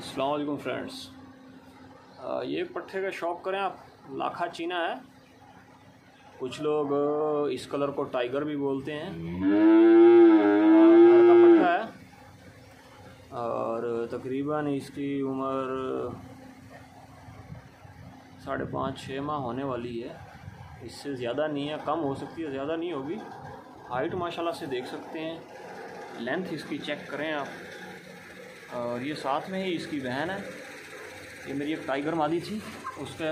अलकुम friends ये पट्टे का शौक करें आप। लाखा चीना है। कुछ लोग इस कलर को टाइगर भी बोलते हैं। का पट्टा है। और तकरीबन इसकी उम्र साढ़े पाँच छः माह होने वाली है। इससे ज़्यादा नहीं है, कम हो सकती है, ज़्यादा नहीं होगी। हाइट माशाल्लाह से देख सकते हैं। लेंथ इसकी चेक करें आप। और ये साथ में ही इसकी बहन है। ये मेरी एक टाइगर मादी थी। उसके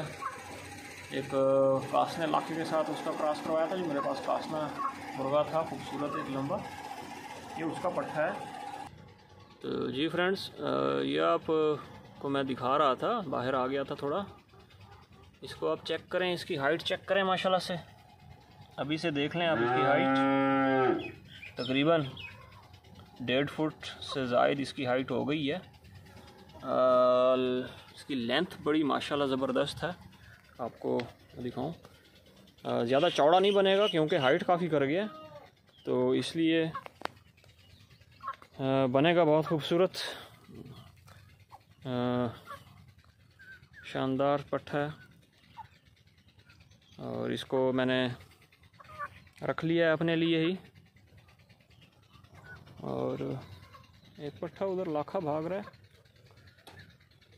एक कासने लाके के साथ उसका क्रॉस करवाया था, जो मेरे पास कासना मुर्गा था, खूबसूरत, एक लंबा। ये उसका पट्टा है। तो जी फ्रेंड्स ये आप को मैं दिखा रहा था, बाहर आ गया था थोड़ा। इसको आप चेक करें, इसकी हाइट चेक करें, माशाल्लाह से। अभी से देख लें आप इसकी हाइट तकरीबन डेढ़ फुट से ज़ायद इसकी हाइट हो गई है। इसकी लेंथ बड़ी माशाल्लाह ज़बरदस्त है। आपको दिखाऊँ। ज़्यादा चौड़ा नहीं बनेगा क्योंकि हाइट काफ़ी कर गया तो इसलिए बनेगा बहुत खूबसूरत। शानदार पट्टा है। और इसको मैंने रख लिया है अपने लिए ही। और एक पट्ठा उधर लाखा भाग रहा है।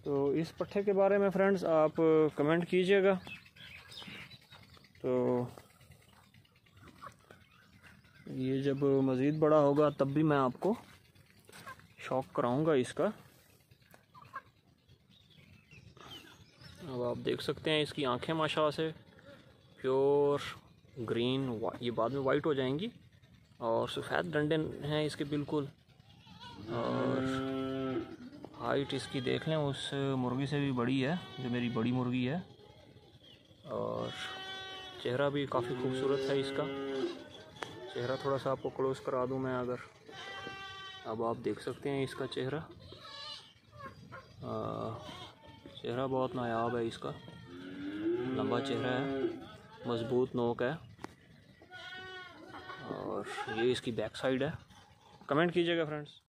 तो इस पट्ठे के बारे में फ्रेंड्स आप कमेंट कीजिएगा। तो ये जब मज़ीद बड़ा होगा, तब भी मैं आपको शौक कराऊँगा इसका। अब आप देख सकते हैं इसकी आँखें माशा से प्योर ग्रीन ये बाद में वाइट हो जाएँगी। और सफ़ेद डंडे हैं इसके बिल्कुल। और हाइट इसकी देख लें, उस मुर्गी से भी बड़ी है, जो मेरी बड़ी मुर्गी है। और चेहरा भी काफ़ी खूबसूरत है इसका। चेहरा थोड़ा सा आपको क्लोज़ करा दूँ मैं अगर। अब आप देख सकते हैं इसका चेहरा। चेहरा बहुत नायाब है इसका। लंबा चेहरा है, मज़बूत नोक है। ये इसकी बैक साइड है। कमेंट कीजिएगा फ्रेंड्स